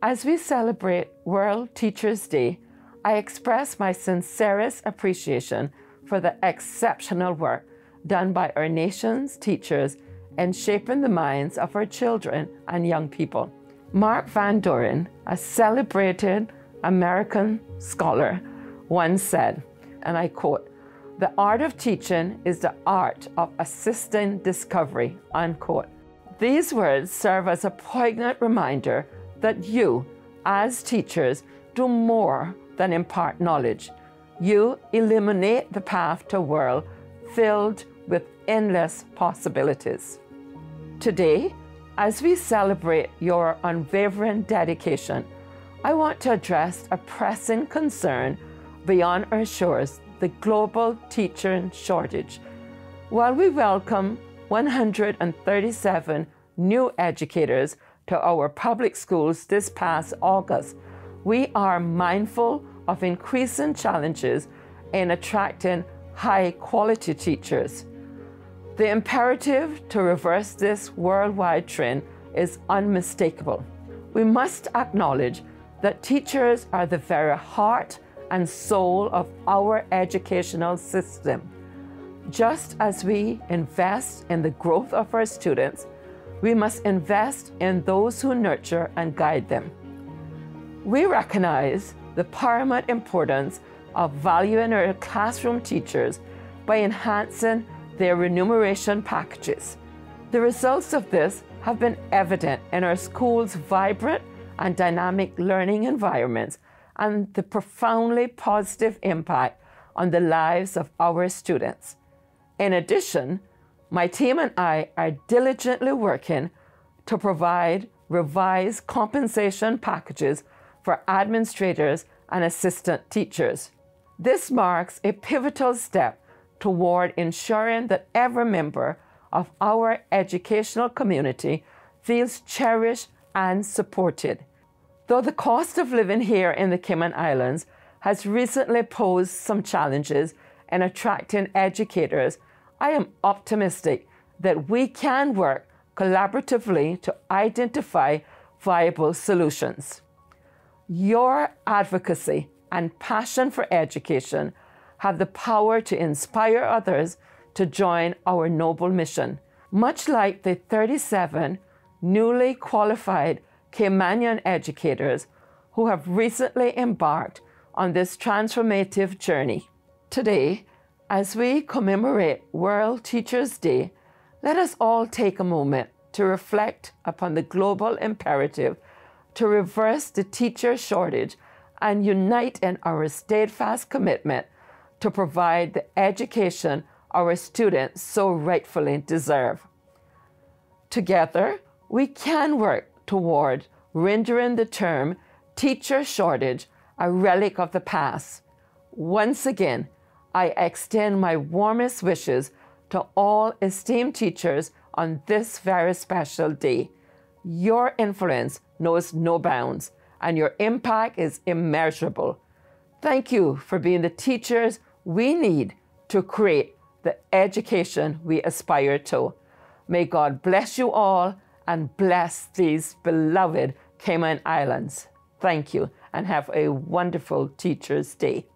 As we celebrate World Teachers' Day, I express my sincerest appreciation for the exceptional work done by our nation's teachers in shaping the minds of our children and young people. Mark Van Doren, a celebrated American scholar, once said, and I quote, the art of teaching is the art of assisting discovery, unquote. These words serve as a poignant reminder that you, as teachers, do more than impart knowledge. You illuminate the path to a world filled with endless possibilities. Today, as we celebrate your unwavering dedication, I want to address a pressing concern beyond our shores the global teacher shortage. While we welcome 137 new educators to our public schools this past August, we are mindful of increasing challenges in attracting high quality teachers. The imperative to reverse this worldwide trend is unmistakable. We must acknowledge that teachers are the very heart and soul of our educational system. Just as we invest in the growth of our students, we must invest in those who nurture and guide them. We recognize the paramount importance of valuing our classroom teachers by enhancing their remuneration packages. The results of this have been evident in our schools' vibrant and dynamic learning environments and the profoundly positive impact on the lives of our students. In addition, my team and I are diligently working to provide revised compensation packages for administrators and assistant teachers. This marks a pivotal step toward ensuring that every member of our educational community feels cherished and supported. Though the cost of living here in the Cayman Islands has recently posed some challenges in attracting educators, I am optimistic that we can work collaboratively to identify viable solutions. Your advocacy and passion for education have the power to inspire others to join our noble mission. Much like the 37 newly qualified Caymanian educators who have recently embarked on this transformative journey. Today, as we commemorate World Teachers' Day, let us all take a moment to reflect upon the global imperative to reverse the teacher shortage and unite in our steadfast commitment to provide the education our students so rightfully deserve. Together, we can work toward rendering the term teacher shortage a relic of the past. Once again, I extend my warmest wishes to all esteemed teachers on this very special day. Your influence knows no bounds, and your impact is immeasurable. Thank you for being the teachers we need to create the education we aspire to. May God bless you all and bless these beloved Cayman Islands. Thank you and have a wonderful Teacher's Day.